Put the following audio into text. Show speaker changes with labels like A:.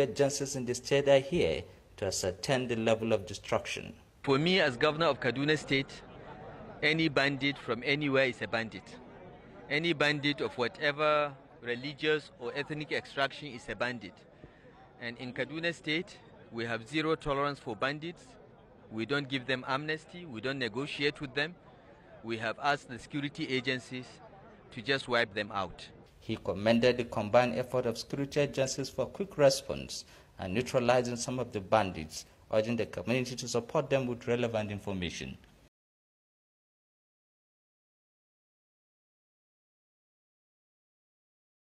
A: agencies in the state are here to ascertain the level of destruction.
B: For me, as governor of Kaduna State, any bandit from anywhere is a bandit. Any bandit of whatever religious or ethnic extraction is a bandit. And in Kaduna State, we have zero tolerance for bandits. We don't give them amnesty. We don't negotiate with them. We have asked the security agencies to just wipe them out.
A: He commended the combined effort of security agencies for quick response and neutralizing some of the bandits, urging the community to support them with relevant information.